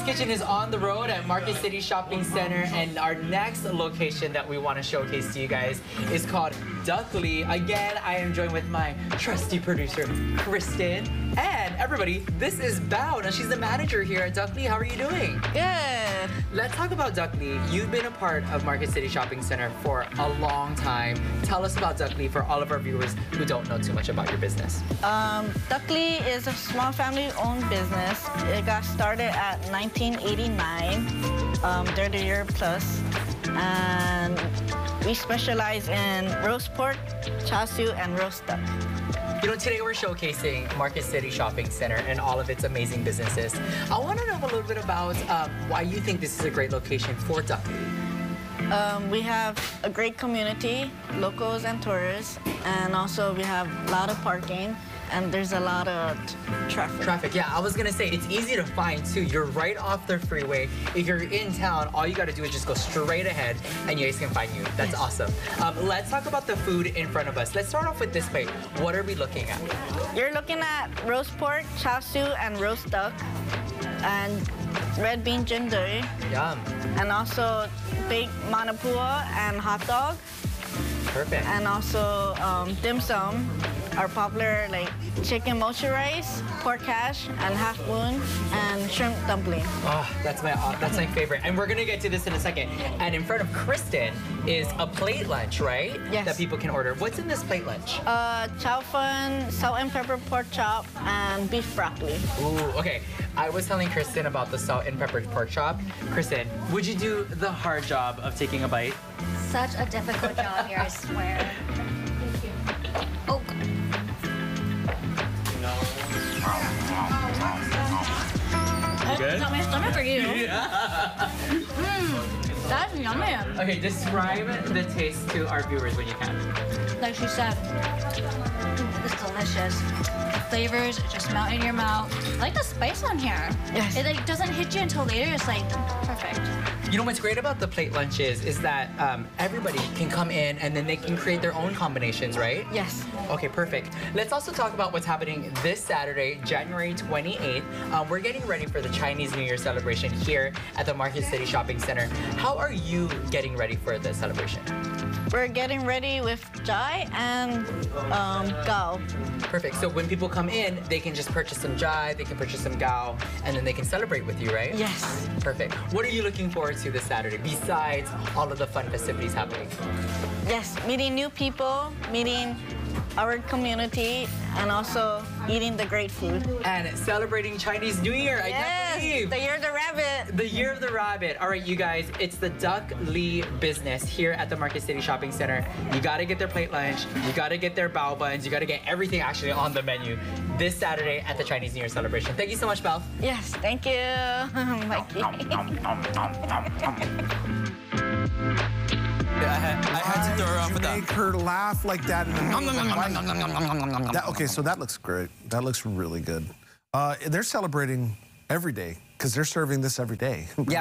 Kitchen is on the road at Market City Shopping Center, and our next location that we want to showcase to you guys is called Duck Lee. Again, I am joined with my trusty producer, Kristen. And everybody, this is Bao. Now, she's the manager here at Duck Lee. How are you doing? Good. Let's talk about Duck Lee. You've been a part of Market City Shopping Center for a long time. Tell us about Duck Lee for all of our viewers who don't know too much about your business. Um, Duck Lee is a small family-owned business. It got started at 1989, um, 30 year plus, and we specialize in roast pork, char siu, and roast duck. You know, today we're showcasing Market City Shopping Center and all of its amazing businesses. I want to know a little bit about um, why you think this is a great location for Duck Lee. Um, we have a great community, locals and tourists, and also we have a lot of parking, and there's a lot of traffic. Traffic, yeah, I was gonna say it's easy to find too. You're right off the freeway. If you're in town, all you gotta do is just go straight ahead and you guys can find you. That's awesome. Um, let's talk about the food in front of us. Let's start off with this plate. What are we looking at? You're looking at roast pork, char siu, and roast duck, and red bean ginger, Yum. and also baked manapua and hot dog, Perfect. and also um, dim sum are popular like chicken mochi rice, pork hash, and half moon, and shrimp dumpling. Oh, that's my uh, that's my favorite. And we're gonna get to this in a second. And in front of Kristen is a plate lunch, right? Yes. That people can order. What's in this plate lunch? Uh, chow fun, salt and pepper pork chop, and beef broccoli. Ooh, okay. I was telling Kristen about the salt and pepper pork chop. Kristen, would you do the hard job of taking a bite? Such a difficult job here, I swear. Thank you. Oh, Good? not my stomach or you? Hmm. That's yummy. Okay, describe the taste to our viewers when you can. Like she said, it's delicious. The flavors just melt in your mouth. I like the spice on here. Yes. It like doesn't hit you until later. It's like perfect. You know what's great about the plate lunches is that um, everybody can come in and then they can create their own combinations, right? Yes. Okay, perfect. Let's also talk about what's happening this Saturday, January 28th. Um, we're getting ready for the Chinese New Year celebration here at the Market City Shopping Center. How are you getting ready for the celebration? We're getting ready with Jai and um, Gao. Perfect. So when people come in, they can just purchase some jai, they can purchase some gao, and then they can celebrate with you, right? Yes. Perfect. What are you looking forward to this Saturday besides all of the fun festivities happening? Yes, meeting new people, meeting our community, and also eating the great food. And celebrating Chinese New Year. I can't believe. the year of the rabbit. The Year of the Rabbit. All right, you guys, it's the Duck Lee business here at the Market City Shopping Center. You gotta get their plate lunch, you gotta get their bao buns, you gotta get everything actually on the menu this Saturday at the Chinese New Year celebration. Thank you so much, Bao. Yes, thank you, oh Mikey. Her off with that. Make her laugh like that. in the middle of a bite. That- okay, so that looks great. That looks really good. Uh, they're celebrating every day because they're serving this every day. Yeah.